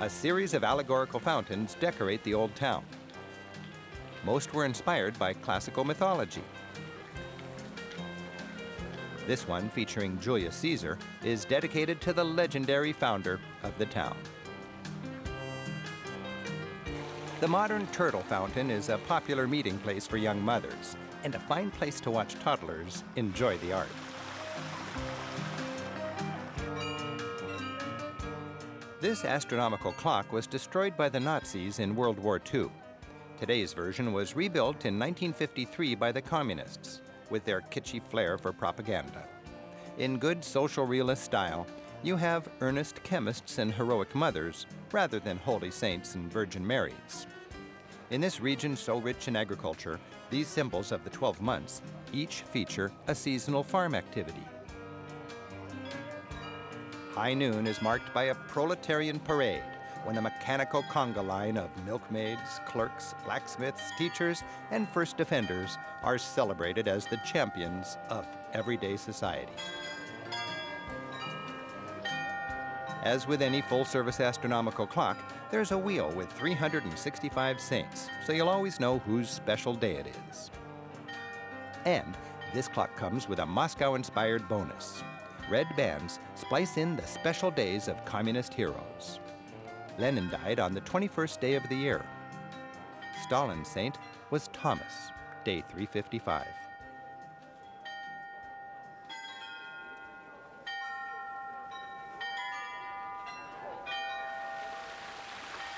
A series of allegorical fountains decorate the old town. Most were inspired by classical mythology. This one, featuring Julius Caesar, is dedicated to the legendary founder of the town. The modern Turtle Fountain is a popular meeting place for young mothers and a fine place to watch toddlers enjoy the art. This astronomical clock was destroyed by the Nazis in World War II. Today's version was rebuilt in 1953 by the Communists with their kitschy flair for propaganda. In good social realist style, you have earnest chemists and heroic mothers rather than holy saints and Virgin Marys. In this region so rich in agriculture, these symbols of the 12 months each feature a seasonal farm activity. High noon is marked by a proletarian parade when a mechanical conga line of milkmaids, clerks, blacksmiths, teachers, and first defenders are celebrated as the champions of everyday society. As with any full-service astronomical clock, there's a wheel with 365 saints, so you'll always know whose special day it is. And this clock comes with a Moscow-inspired bonus. Red bands splice in the special days of communist heroes. Lenin died on the 21st day of the year. Stalin's saint was Thomas, day 355.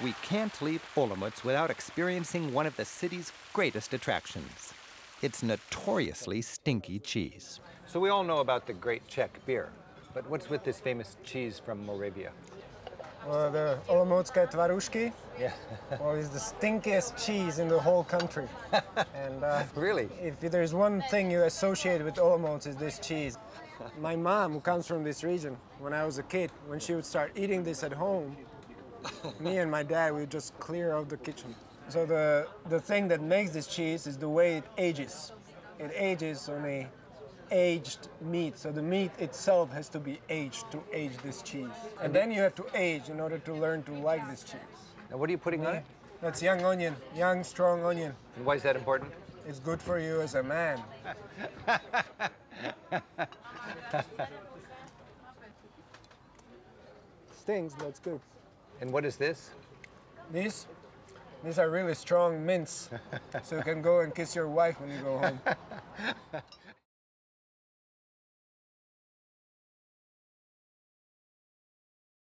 We can't leave Olomouc without experiencing one of the city's greatest attractions. It's notoriously stinky cheese. So we all know about the great Czech beer, but what's with this famous cheese from Moravia? Well, the Olomoucké tvarůžky. Yeah. well, it's the stinkiest cheese in the whole country. and uh, Really? if there's one thing you associate with Olomouc is this cheese. My mom, who comes from this region, when I was a kid, when she would start eating this at home, me and my dad would just clear out the kitchen. So the the thing that makes this cheese is the way it ages. It ages on a aged meat. So the meat itself has to be aged to age this cheese. And then you have to age in order to learn to like this cheese. Now, what are you putting on it? That's young onion, young, strong onion. And why is that important? It's good for you as a man. Stings, but it's good. And what is this? These, these are really strong mints, so you can go and kiss your wife when you go home.